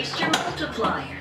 increased your multiplier.